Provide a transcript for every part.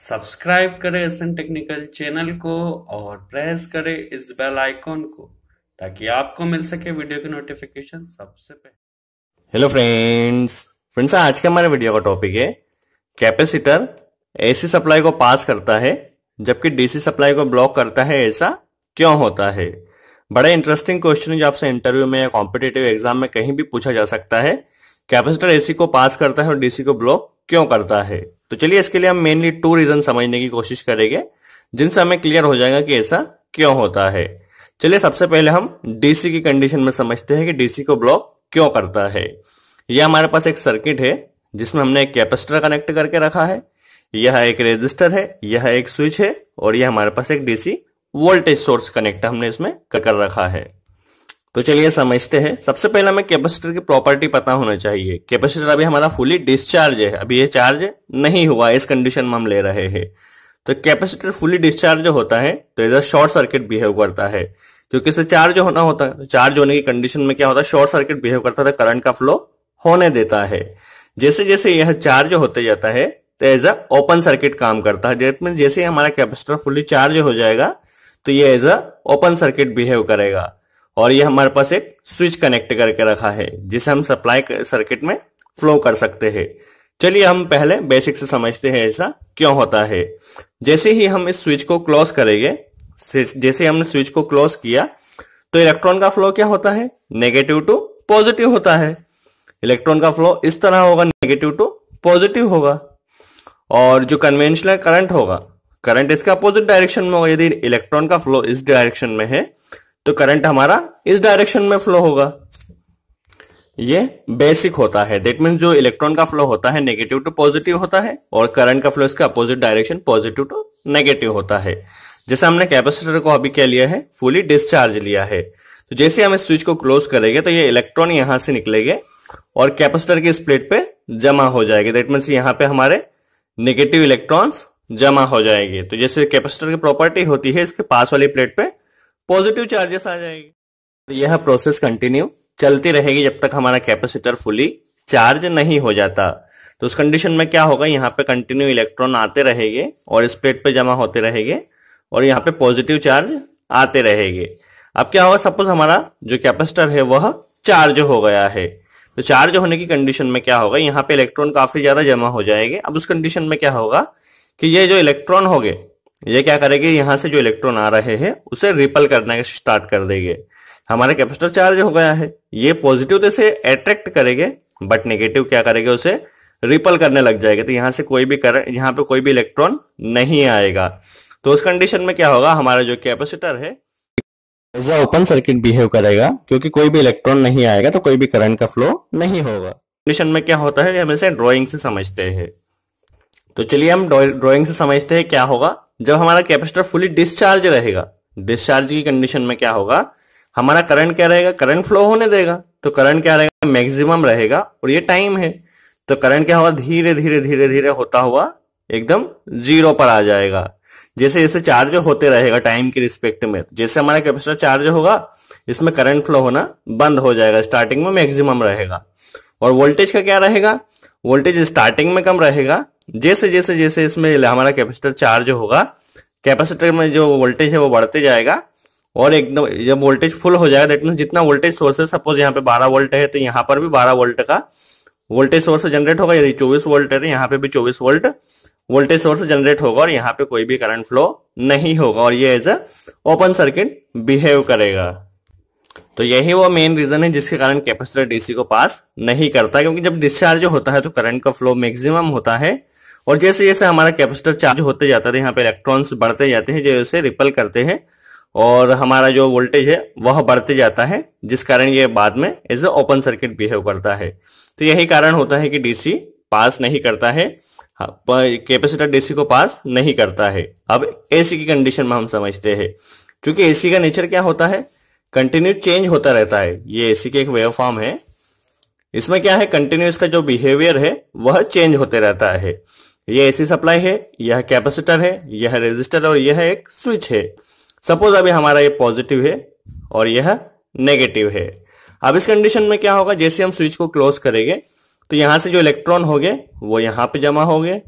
Subscribe करें एसन technical channel को और प्रेस करें इस बेल आइकॉन को, ताकि आपको मिल सके वीडियो की नोटिफिकेशन सबसे पहले। हेलो फ्रेंड्स फ्रेंड्स आज के हमारे वीडियो का टॉपिक है कैपेसिटर एसी सप्लाई को पास करता है, जबकि डीसी सप्लाई को ब्लॉक करता है, ऐसा क्यों होता है? बड़ा इंटरेस्टिंग क्वेश्चन जो आपसे इंटरव्यू में या कॉम्पिटेटिव एग्ज़ाम में कहीं भी पूछा जा सकता है। कैपेसिटर एसी को पास करता है और डीसी को ब्लॉक क्यों करता है? तो चलिए इसके लिए हम मेनली टू रीजन समझने की कोशिश करेंगे, जिनसे हमें क्लियर हो जाएगा कि ऐसा क्यों होता है। चलिए सबसे पहले हम डीसी की कंडीशन में समझते हैं कि डीसी को ब्लॉक क्यों करता है। यह हमारे पास एक सर्किट है, जिसमें हमने एक कैपेसिटर कनेक्ट करके रखा है। यह एक रेजिस्टर है, यह एक स्विच है, और यह हमारे पास एक डीसी वोल्टेज सोर्स कनेक्ट हमने इसमें कर रखा है। तो चलिए समझते हैं। सबसे पहले हमें कैपेसिटर की प्रॉपर्टी पता होना चाहिए। कैपेसिटर अभी हमारा फुली डिस्चार्ज है। अभी ये चार्ज नहीं हुआ, इस कंडीशन में हम ले रहे हैं। तो कैपेसिटर फुली डिस्चार्ज होता है तो इधर शॉर्ट सर्किट बिहेव करता है। क्योंकि इसे चार्ज होना होता है तो चार्ज होने की कंडीशन में क्या होता है? शॉर्ट सर्किट बिहेव करता है करंट का फ्लो होने देता है। जैसे जैसे यह चार्ज होते जाता है तो एज अ ओपन सर्किट काम करता है। जैसे हमारा कैपेसिटर फुली चार्ज हो जाएगा तो ये as a open circuit behave करेगा। और ये हमारे पास एक स्विच कनेक्ट करके रखा है, जिसे हम सप्लाई सर्किट में फ्लो कर सकते हैं। चलिए हम पहले बेसिक से समझते हैं ऐसा क्यों होता है। जैसे ही हम इस स्विच को क्लोज करेंगे, जैसे हमने स्विच को क्लोज किया तो इलेक्ट्रॉन का फ्लो क्या होता है? नेगेटिव टू पॉजिटिव होता है। इलेक्ट्रॉन का फ्लो इस तरह होगा नेगेटिव टू पॉजिटिव होगा। और जो कन्वेंशनल करंट होगा करंट इसका अपोजिट डायरेक्शन में होगा। यदि इलेक्ट्रॉन का फ्लो इस डायरेक्शन में है तो करंट हमारा इस डायरेक्शन में फ्लो होगा। ये बेसिक होता है। देट मीन जो इलेक्ट्रॉन का फ्लो होता है नेगेटिव टू पॉजिटिव होता है और करंट का फ्लो इसका opposite direction positive to negative होता है। जैसे हमने कैपेसिटर को अभी क्या लिया है? फुली डिस्चार्ज लिया है। तो जैसे हम इस स्विच को क्लोज करेंगे तो ये इलेक्ट्रॉन यहाँ से निकलेंगे और कैपेसिटर की इस प्लेट पे जमा हो जाएगी। दैट मीन यहाँ पे हमारे नेगेटिव इलेक्ट्रॉन्स जमा हो जाएँगे। तो जैसे कैपेसिटर की प्रॉपर्टी होती है, इसके पास वाली प्लेट पे पॉजिटिव चार्जेस आ जाएगी। यह प्रोसेस कंटिन्यू चलती रहेगी जब तक हमारा कैपेसिटर फुली चार्ज नहीं हो जाता। तो उस कंडीशन में क्या होगा? यहाँ पे कंटिन्यू इलेक्ट्रॉन आते रहेंगे और इस प्लेट पे जमा होते रहेंगे और यहाँ पे पॉजिटिव चार्ज आते रहेंगे। अब क्या होगा? सपोज़ हमारा जो कैपेसिटर है वह चार्ज हो गया है। तो चार्ज होने की कंडीशन में क्या होगा? यहाँ पे इलेक्ट्रॉन काफ़ी ज़्यादा जमा हो जाएँगे। अब उस कंडीशन में क्या होगा कि ये जो इलेक्ट्रॉन हो गए ये क्या करेंगे? यहाँ से जो इलेक्ट्रॉन आ रहे हैं, उसे रिपल करने स्टार्ट कर देंगे। हमारे कैपेसिटर चार्ज हो गया है। ये पॉजिटिव से अट्रैक्ट करेंगे बट नेगेटिव क्या करेगा? उसे रिपल करने लग जाएगा। तो यहाँ से कोई भी करंट यहाँ पे कोई भी इलेक्ट्रॉन नहीं आएगा। तो उस कंडीशन में क्या होगा? हमारा जो कैपेसिटर है ओपन सर्किट बिहेव करेगा, क्योंकि कोई भी इलेक्ट्रॉन नहीं आएगा तो कोई भी करंट का फ्लो नहीं होगा। कंडीशन में क्या होता है? हम इसे ड्रॉइंग से समझते हैं। तो चलिए हम ड्रॉइंग से समझते हैं क्या होगा। जब हमारा कैपेसिटर फुली डिस्चार्ज रहेगा डिस्चार्ज की कंडीशन में क्या होगा? हमारा करंट क्या रहेगा? करंट फ्लो होने देगा। तो करंट क्या रहेगा? मैक्सिमम रहेगा, और ये टाइम है। तो करंट क्या होगा? धीरे धीरे धीरे धीरे होता हुआ एकदम ज़ीरो पर आ जाएगा। जैसे जैसे चार्ज होते रहेगा टाइम के रिस्पेक्ट में, जैसे हमारा कैपेसिटर चार्ज होगा, इसमें करंट फ्लो होना बंद हो जाएगा स्टार्टिंग में मैक्सिमम रहेगा। और वोल्टेज का क्या रहेगा? वोल्टेज स्टार्टिंग में कम रहेगा जैसे जैसे जैसे इसमें हमारा कैपेसिटर चार्ज होगा, कैपेसिटर में जो वोल्टेज है वो बढ़ते जाएगा और एकदम जब वोल्टेज फुल हो जाएगा दैट मीन जितना वोल्टेज सोर्स है सपोज़ यहाँ पे 12 वोल्ट है तो यहाँ पर भी 12 वोल्ट का वोल्टेज सोर्स जनरेट होगा, यदि 24 वोल्ट है तो यहाँ पे भी 24 वोल्ट वोल्टेज सोर्स जनरेट होगा और यहाँ पे कोई भी करंट फ्लो नहीं होगा और ये as a open circuit behave करेगा। तो यही वो मेन रीजन है जिसके कारण कैपेसिटर डीसी को पास नहीं करता, क्योंकि जब डिस्चार्ज होता है तो करंट का फ्लो मैक्सिमम होता है। और जैसे जैसे हमारा कैपेसिटर चार्ज होते जाता है यहाँ पे इलेक्ट्रॉन्स बढ़ते जाते हैं जो जैसे रिपल करते हैं और हमारा जो वोल्टेज है वह बढ़ते जाता है जिस कारण ये बाद में as a open circuit behave करता है। तो यही कारण होता है कि डीसी पास नहीं करता है। कैपेसिटर हाँ, डीसी को पास नहीं करता है। अब एसी की कंडीशन में हम समझते हैं। क्योंकि एसी का नेचर क्या होता है? कंटिन्यू चेंज होता रहता है। ये एसी की एक वेव फॉर्म है। इसमें क्या है? कंटिन्यू इसका जो बिहेवियर है वह चेंज होते रहता है। ये एसी सप्लाई है, यह कैपेसिटर है, यह रेजिस्टर और यह एक स्विच है। सपोज़ अभी हमारा ये पॉजिटिव है और यह नेगेटिव है। अब इस कंडीशन में क्या होगा, जैसे हम स्विच को क्लोज करेंगे तो यहाँ से जो इलेक्ट्रॉन हो गए, वो यहाँ पे जमा हो गए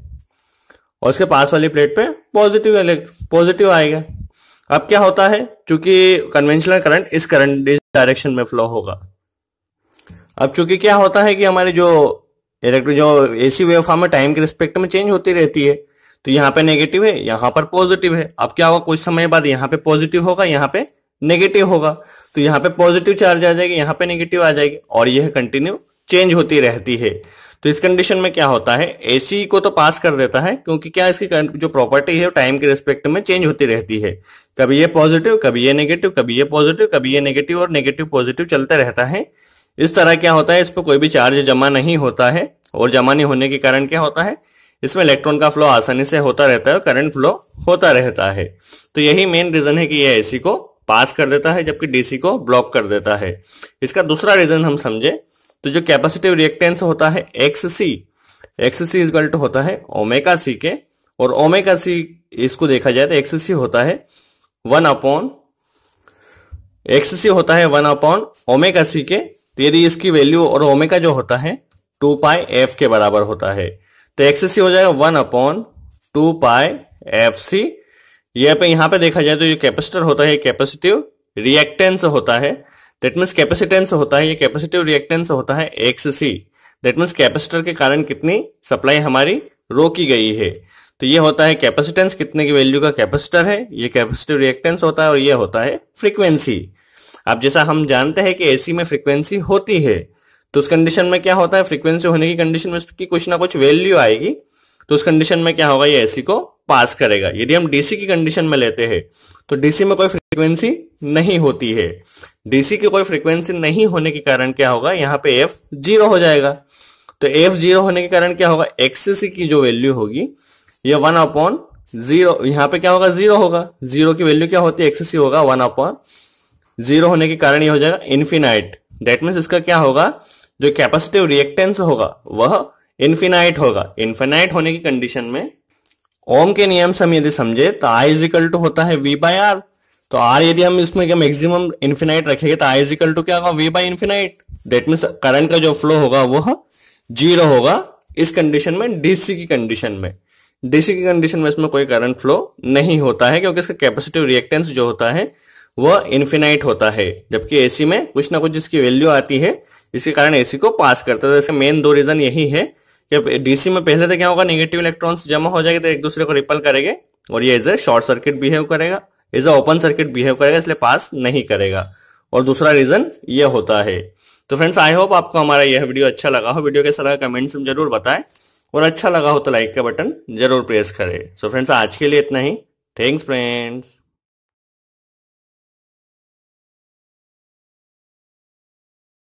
और उसके पास वाली प्लेट पे पॉजिटिव पॉजिटिव आएगा। अब क्या होता है क्योंकि कन्वेंशनल करंट इस करंट डायरेक्शन में फ्लो होगा। अब चूँकि क्या होता है कि हमारे जो इलेक्ट्रिक जो एसी वेव फॉर्म है टाइम के रिस्पेक्ट में चेंज होती रहती है। तो यहाँ पे नेगेटिव है, यहाँ पर पॉजिटिव है। अब क्या होगा, कुछ समय बाद यहाँ पे पॉजिटिव होगा, यहाँ पे नेगेटिव होगा। तो यहाँ पे पॉजिटिव चार्ज आ जाएगी, यहाँ पे नेगेटिव आ जाएगी और यह कंटिन्यू चेंज होती रहती है। तो इस कंडीशन में क्या होता है एसी को तो पास कर देता है, क्योंकि क्या इसकी जो प्रॉपर्टी है टाइम के रिस्पेक्ट में चेंज होती रहती है। कभी ये पॉजिटिव कभी ये नेगेटिव कभी ये पॉजिटिव कभी ये नेगेटिव और नेगेटिव पॉजिटिव चलता रहता है। इस तरह क्या होता है? इस पर कोई भी चार्ज जमा नहीं होता है और जमा नहीं होने के कारण क्या होता है? इसमें इलेक्ट्रॉन का फ्लो आसानी से होता रहता है और करंट फ्लो होता रहता है। तो यही मेन रीजन है कि यह एसी को पास कर देता है, जबकि डीसी को ब्लॉक कर देता है। इसका दूसरा रीजन हम समझे तो जो कैपेसिटिव रिएक्टेंस होता है X C X C is equal होता है ओमेका सी के, और ओमेका सी इसको देखा जाए तो एक्स सी होता है वन अपॉन एक्स सी होता है वन अपॉन ओमेका सी के तो यदि इसकी वैल्यू और ओमेका जो होता है टू पाई एफ़ के बराबर होता है तो एक्स सी हो जाएगा one upon two pi F C ये पे यहाँ पे देखा जाए तो ये कैपेसिटर होता है कैपेसिटिव रिएक्टेंस होता है। दैट मीन्स कैपेसिटेंस होता है, ये कैपेसिटिव रिएक्टेंस होता है X C that means capacitor के कारण कितनी सप्लाई हमारी रोकी गई है। तो ये होता है कैपेसिटेंस कितने की वैल्यू का कैपेसिटर है, ये कैपेसिटिव रिएक्टेंस होता है और ये होता है फ्रीक्वेंसी अब जैसा हम जानते हैं कि एसी में फ्रीक्वेंसी होती है तो उस कंडीशन में क्या होता है? फ्रीक्वेंसी होने की कंडीशन में उसकी कुछ ना कुछ वैल्यू आएगी तो उस कंडीशन में क्या होगा? ये एसी को पास करेगा। यदि हम डीसी की कंडीशन में लेते हैं तो डीसी में कोई फ्रीक्वेंसी नहीं होती है। डीसी की कोई फ्रीक्वेंसी नहीं होने के कारण क्या होगा? यहाँ पे एफ़ ज़ीरो हो जाएगा। तो एफ़ ज़ीरो होने के कारण क्या होगा? एक्ससी की जो वैल्यू होगी, ये वन अपॉन ज़ीरो यहाँ पे क्या होगा? ज़ीरो होगा। ज़ीरो की वैल्यू क्या होती है? एक्ससी होगा वन अपॉन ज़ीरो होने के कारण ये हो जाएगा इन्फिनाइट दैट मीन्स इसका क्या होगा? जो कैपेसिटिव रिएक्टेंस होगा, वह इन्फिनाइट होगा. इन्फिनाइट होने की कंडीशन में ओम के नियम से हम यदि समझे तो आई इजिकल टू होता है वी बाय आर तो आर यदि हम इसमें क्या मैक्सिमम इन्फिनाइट रखेंगे तो आई इजिकल टू क्या होगा? V by infinite that mean current का जो फ्लो होगा, वह ज़ीरो होगा इस कंडीशन में डीसी की कंडीशन में. डीसी की कंडीशन में इसमें कोई करंट फ्लो नहीं होता है, क्योंकि इसका कैपेसिटिव रिएक्टेंस जो होता है वह इन्फिनाइट होता है, जबकि एसी में कुछ ना कुछ जिसकी वैल्यू आती है इसके कारण एसी को पास करता है। जैसे मेन दो रीजन यही है कि डीसी में पहले तो क्या होगा नेगेटिव इलेक्ट्रॉन्स जमा हो जाएँगे तो एक दूसरे को रिपल करेंगे, और ये as a short circuit behave करेगा as a open circuit behave करेगा, इसलिए पास नहीं करेगा। और दूसरा रीजन ये होता है। तो फ्रेंड्स आई होप आपको हमारा यह वीडियो अच्छा लगा हो। वीडियो कैसा लगा कमेंट्स में ज़रूर बताएँ, और अच्छा लगा हो तो लाइक का बटन ज़रूर प्रेस करें। सो फ्रेंड्स आज के लिए इतना ही। Thanks friends